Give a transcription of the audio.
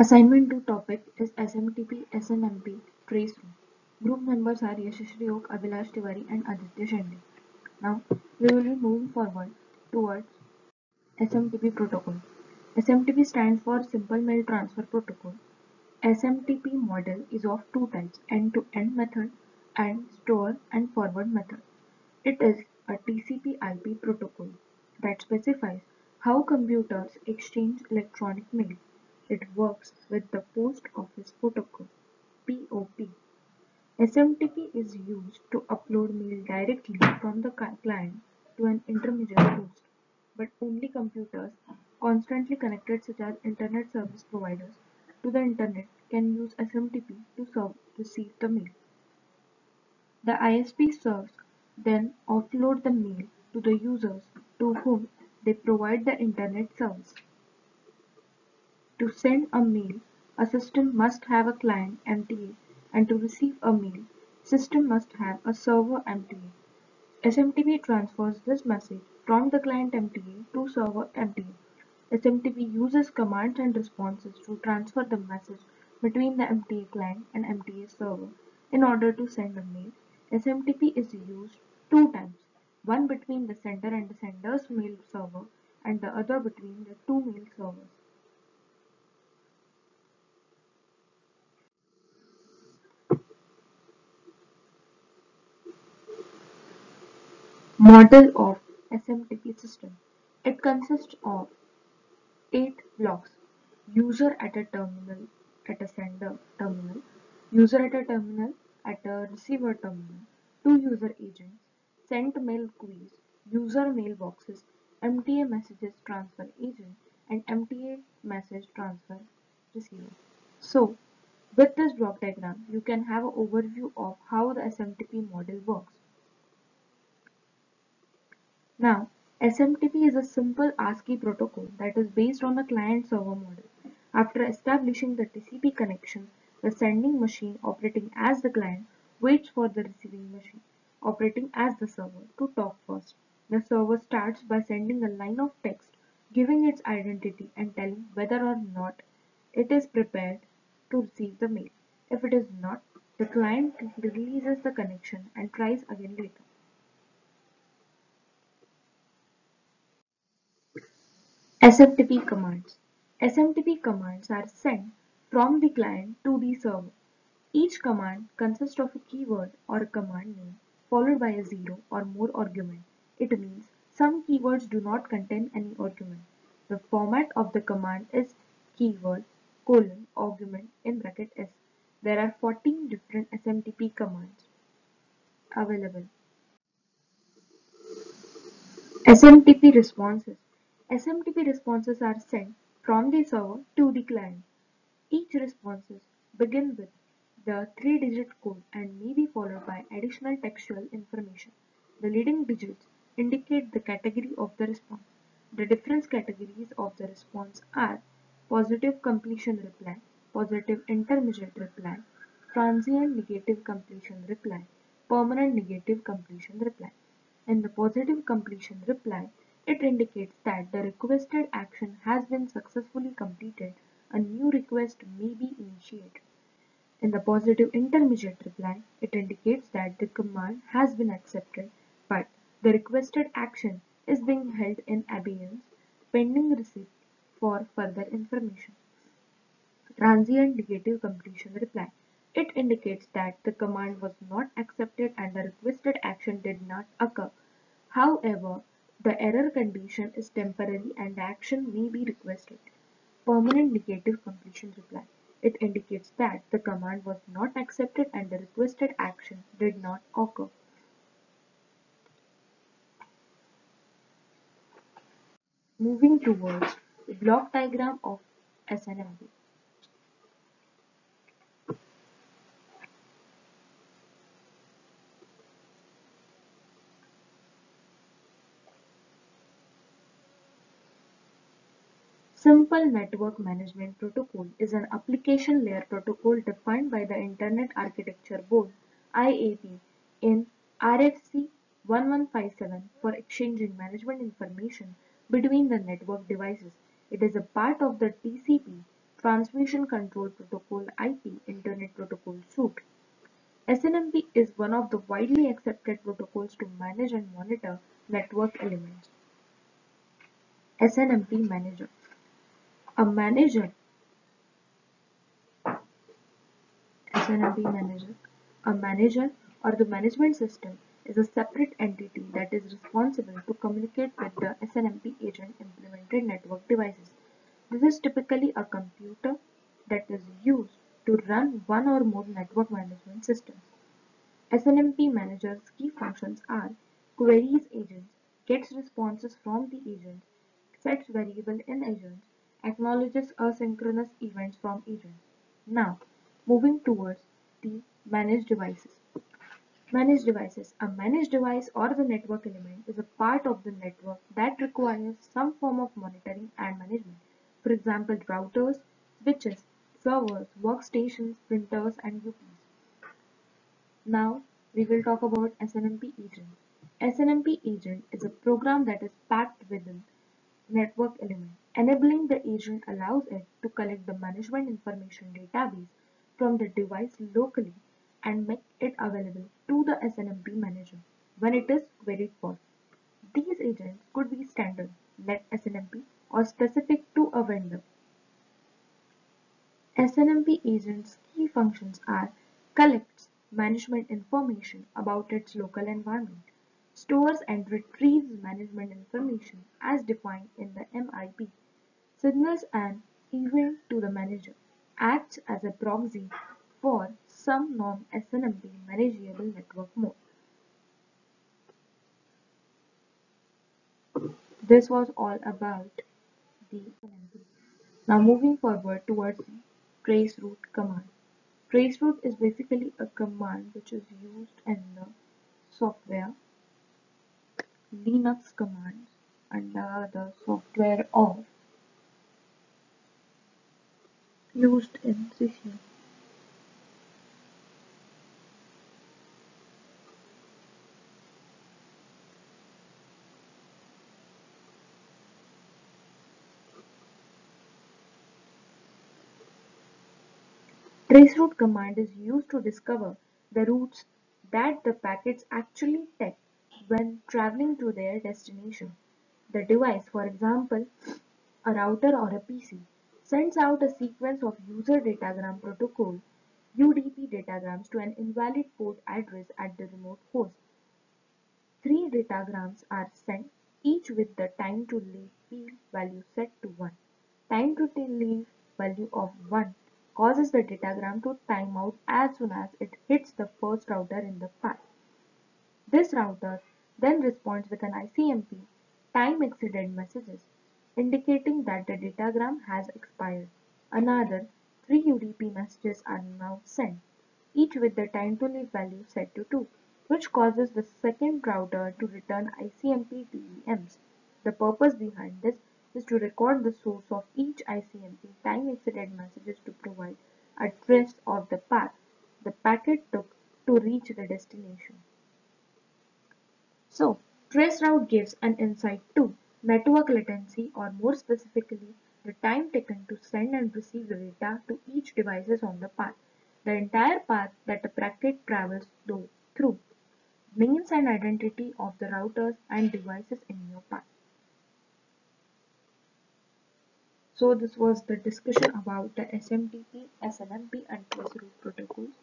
Assignment 2 topic is SMTP SNMP traceroute. Group members are Yashashri Ok, Abhilash Tiwari and Aditya Shende. Now we will be moving forward towards SMTP protocol. SMTP stands for Simple Mail Transfer Protocol. SMTP model is of two types end-to-end method and store and forward method. It is a TCP IP protocol that specifies how computers exchange electronic mail. It works with the Post Office Protocol (POP). SMTP is used to upload mail directly from the client to an intermediate host, but only computers constantly connected such as internet service providers to the internet can use SMTP to serve, receive the mail. The ISP serves then offload the mail to the users to whom they provide the internet service. To send a mail, a system must have a client MTA and to receive a mail, system must have a server MTA. SMTP transfers this message from the client MTA to server MTA. SMTP uses commands and responses to transfer the message between the MTA client and MTA server. In order to send a mail, SMTP is used two times, one between the sender and the sender's mail server and the other between the two mail servers. Model of SMTP system. It consists of eight blocks. User at a terminal at a sender terminal, user at a terminal at a receiver terminal, two user agents, sent mail queues, user mailboxes, MTA messages transfer agent, and MTA message transfer receiver. So, with this block diagram, you can have an overview of how the SMTP model works. Now, SMTP is a simple ASCII protocol that is based on the client-server model. After establishing the TCP connection, the sending machine operating as the client waits for the receiving machine operating as the server to talk first. The server starts by sending a line of text giving its identity and telling whether or not it is prepared to receive the mail. If it is not, the client releases the connection and tries again later. SMTP commands. SMTP commands are sent from the client to the server. Each command consists of a keyword or a command name followed by a zero or more argument. It means some keywords do not contain any argument. The format of the command is keyword colon argument in bracket s. There are 14 different SMTP commands available. SMTP responses SMTP responses are sent from the server to the client. Each responses begin with the three-digit code and may be followed by additional textual information. The leading digits indicate the category of the response. The different categories of the response are positive completion reply, positive intermediate reply, transient negative completion reply, permanent negative completion reply. In the positive completion reply, it indicates that the requested action has been successfully completed. A new request may be initiated. In the positive intermediate reply, it indicates that the command has been accepted, but the requested action is being held in abeyance pending receipt for further information. Transient negative completion reply. It indicates that the command was not accepted and the requested action did not occur. However, the error condition is temporary and action may be requested. Permanent negative completion reply. It indicates that the command was not accepted and the requested action did not occur. Moving towards the block diagram of SNMP. Simple Network Management Protocol is an application layer protocol defined by the Internet Architecture Board IAB in RFC 1157 for exchanging management information between the network devices. It is a part of the TCP Transmission Control Protocol IP Internet Protocol Suite. SNMP is one of the widely accepted protocols to manage and monitor network elements. SNMP Manager A manager SNMP Manager A manager or the management system is a separate entity that is responsible to communicate with the SNMP agent implemented network devices. This is typically a computer that is used to run one or more network management systems. SNMP manager's key functions are queries agents, gets responses from the agent, sets variable in agents, acknowledges asynchronous events from agents. Now, moving towards the managed devices. Managed devices. A managed device or the network element is a part of the network that requires some form of monitoring and management. For example, routers, switches, servers, workstations, printers, and UPS. Now we will talk about SNMP agent. SNMP agent is a program that is packed within network element. Enabling the agent allows it to collect the management information database from the device locally and make it available to the SNMP manager when it is queried for. These agents could be standard, net SNMP, or specific to a vendor. SNMP agent's key functions are collects management information about its local environment, stores and retrieves management information as defined in the MIB, signals an event to the manager, acts as a proxy for some non-SNMP manageable network node. This was all about the SNMP. Now moving forward towards the traceroute command. Traceroute is basically a command which is used in the software Linux commands under the software of used in CCM. Traceroute command is used to discover the routes that the packets actually take when traveling to their destination. The device, for example, a router or a PC, sends out a sequence of user datagram protocol UDP datagrams to an invalid port address at the remote host. Three datagrams are sent, each with the time to leave field value set to 1. Time to leave value of 1 causes the datagram to time out as soon as it hits the first router in the path. This router then responds with an ICMP time exceeded messages indicating that the datagram has expired. Another three UDP messages are now sent, each with the time to leave value set to 2, which causes the second router to return ICMP TEMs. The purpose behind this is to record the source of each ICMP time exceeded messages to provide a trace of the path the packet took to reach the destination. So, trace route gives an insight to network latency or more specifically the time taken to send and receive the data to each devices on the path. The entire path that a packet travels through means and identity of the routers and devices in your path. So this was the discussion about the SMTP, SNMP and traceroute protocols.